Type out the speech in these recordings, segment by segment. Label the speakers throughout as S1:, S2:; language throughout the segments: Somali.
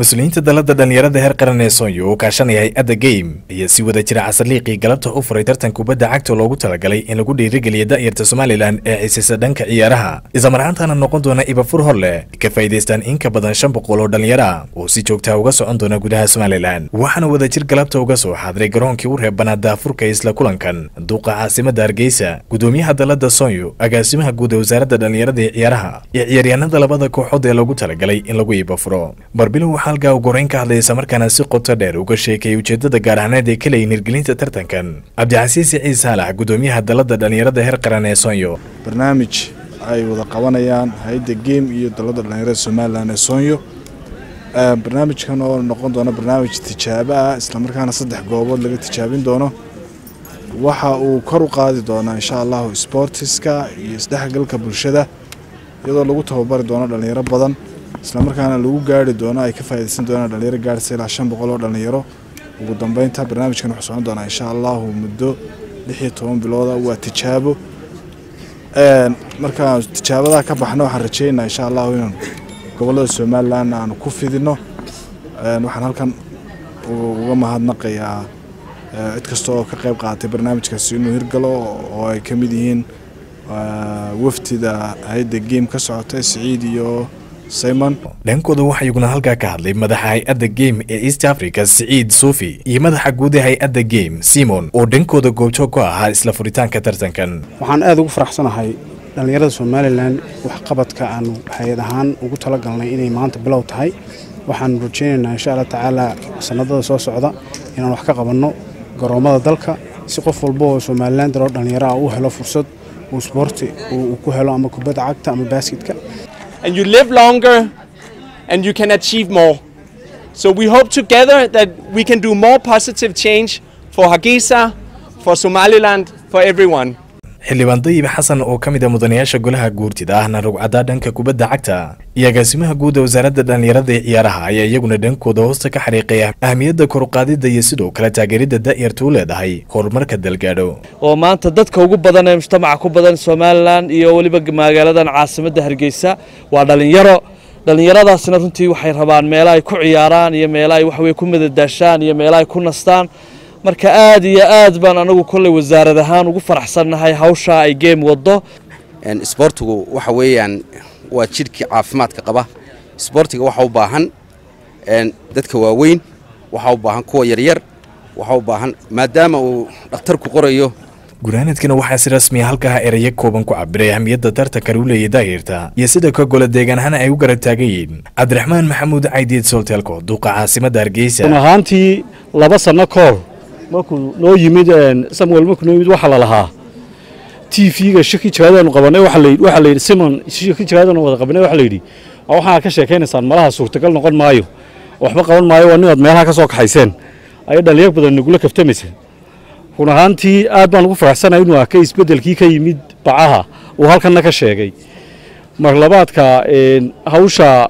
S1: mas'uuliyiinta dalada dhalinyarada heer qaran ee soonyo oo kaashanaya hay'adda game ayaa si wada jira casarliiqii galabta u furay tartan kubadda cagta loogu talagalay in lagu dhiirigeliya da'yarta somalilan ee xiisaysa dhanka ciyaaraha. Islamarhaantana noqon doona ibafur hor leh ka faa'iidaystaan in ka badan shan boqol oo dhalinyaro ah oo si joogtaa uga socon doona gudaha somalilan. Waxaana wadajir galabta uga soo xaadiray garoonkii u reebanaa daafurka isla kulankan duuqa caasimada hargeysa gudoomiyaha dalada soonyo agaasimaha guud ee wasaaradda dhalinyarada ee ciyaaraha iyo ciyaaryahanada labada kooxood ee loogu talagalay in lagu ibafuro halkaa u goreyn ka hadlaya islamarkaana si qoto dheer uga sheekayay ujeedada gaar ahaaneed ee ka leeyihiin hirgelinta tartankan. Cabdicasiis ciise saalax gudoomiyaha dalada dhalinyarada heer qaran ee soonyo
S2: barnaamij ay wada qabanayaan hay'adda game iyo dalada dhalinyarada somalilan ee soonyo barnaamijkan oo noqon doona barnaamij tijaabo ah islamarkaana saddex goobood laga tijaabin doono waxa uu kor u qaadi doonaa insha allahu sportiska iyo isdhexgalka bulshada iyadoo lagu tababari doono dhalinyaro badan islamarkaana lagu gaari doono ay ka faaidaysan doonaan dhalinyaro gaarhisa ilaa shan boqol oo dhalinyaro ugu dambeynta barnaamijkan wuxuu socon doonaa insha allahu muddo lix iyo toban bilooda. Waa tijaabo. Markaan tijaabadaa ka baxno waxaan rajeynaa insha allahu inaan gobollada somalilan aanu ku fidino. Waxaan halkan uga mahadnaqayaa cid kasta oo ka qayb qaadatay barnaamijkaasi inuu hirgalo oo ay ka mid yihiin wafdida hay'adda game ka socota siciid iyo simon.
S1: Dhankooda waxaa iyaguna halkaa ka hadlay madaxa hay'adda game ee east africa siciid suufi iyo madaxa guud ee hay'adda game simon oo dhankooda goobjoog ku ahaa isla furitaanka tartankan.
S3: Waxaan aada ugu faraxsanahay dhallinyarada somalilan waxqabadka aanu hay'ad ahaan ugu talagalnay inay maanta bilow tahay. Waxaanu rajeynaynaa insha alla tacaala sanadada soo socda inaan wax ka qabanno garoommada dalka. Si qof walba oo somalilan daloo dhallinyaro ah u helo fursad uu sboorti uu ku helo ama kubadda cagta ama baasketka
S4: and you live longer and you can achieve more. So we hope together that we can do more positive change for Hargeisa, for Somaliland, for everyone.
S1: Xildhibaan dayib xasan oo ka mid a mudanayaasha golaha guurtida ahna rugcadaa dhanka kubadda cagta. Iyo agaasimaha guud ee wasaaradda dhallinyarada ee ciyaaraha ayaa iyaguna dhankooda hoosta ka xariiqaya ahmiyadda koruqaadidda iyo sidoo kale taageeridda u leedahay horumarka dalgaadho
S5: oo maanta dadka ugu badan ee mujtamaca ku badan somalilan iyo weliba magaaladan caasimadda hargeysa waa dhallinyaro. Dhallinyaradaasna runtii waxay rabaan meelo ay ku ciyaaraan iyo meelo ay waxwey ku madadaashaan iyo meelo ay ku nastaan marka aad iyo aad baan anagu kolley wasaarad ahaan ugu faraxsannahay hawsha ay geem waddo.
S6: Isboortigu waxa weeyaan waa jidhkii caafimaadka qaba. Isboortiga waxa u baahan dadka waaweyn waxa u baahan kuwa yaryar waxa u baahan maadaama uu dhakhtarku qorayo.
S1: Gunaanadkana waxaa si rasmiya halkaa erayo kooban ku cabiray ahmiyadda tartankan u leeya daayirta iyo sida ka gola deegaan ahaan ay u garab taagan yihiin. Cabdiraxmaan maxamuud caydiid solteelko duuqa caasimadda hargeysa.
S7: Run ahaantii laba sanno koor markuu noo yimid samuel markuu noo yimid waxaa la lahaa. T v-ga shaki jiraadaanu qabanay waxaa layidhi simon shaki jiraadaanu wada qabanay waxaa layidhi waxaa ka sheekaynaysaan malaha suurtagal noqon maayo waxba qaban maayo waa ninaad meelaha ka soo kaxayseen ayay dhalinyar badan nagula kaftamayseen. Run ahaantii aad baan ugu faraxsanahay inuu arkay isbeddelkii ka yimid bacaha uu halkanna ka sheegay. Mar labaadka hawsha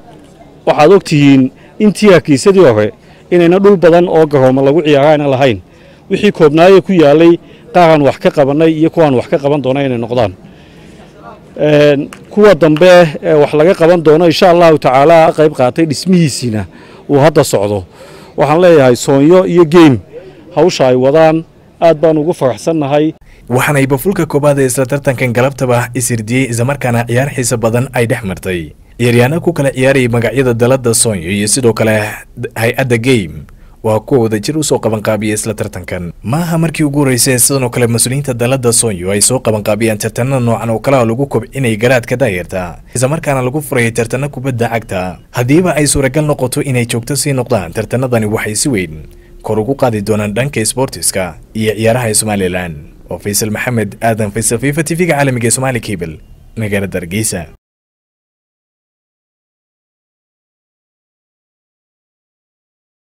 S7: waxaad ogtihiin intii hargeysadii hore inayna dhul badan oo garoomo lagu ciyaaraana lahayn wixii koobnaaye ku yaalay qaaraan wax ka qabannay iyo kuwaan wax ka qaban doona inay noqdaan. Kuwa dambe wax laga qaban doono insha allahu tacaala qayb qaatay dhismihiisiina uu hadda socdo. Waxaan leeyahay soonyo iyo geem. Hawsha ay wadaan aad baan ugu faraxsannahay.
S1: Waxaana ibafulka koobaad ee isla tartankan galabtaba isirdiyey islamarkaana ciyaar xiisa badan ay dhex martay. Ciyaaryaana ku kala ciyaarayay magacyada dalada soonyo iyo sidoo kale hay'adda game waa kuwa wadajir u soo qabanqaabiya isla tartankan. Maaha markii ugu horreysay sidan oo kale mas'uuliyiinta dalada soonyo ay soo qabanqaabiyaan tartanada noocan oo kalea lagu kobcinay garaadka daayarta islamarkaana lagu furayay tartano kubadda cagta. Haddiiba ay suuragal noqoto inay joogto sii noqdaan tartanadani waxay si weyn kor ugu qaadi doonaan dhanka sboortiska iyo ciyaaraha somalilan oo faysal maxamed aadan faysal fifa t v-ga caalamiga somaali cable magaalada hargeysa